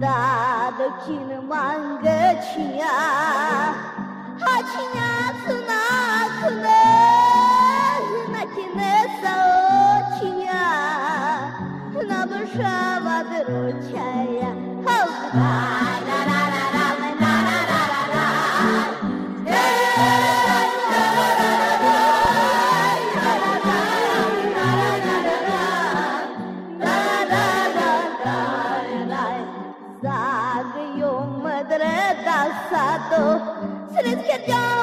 大的金的满个青呀，哈青呀，是那是那是那金的手青呀，那不是我的钱呀。Sre dasado, sre skedjan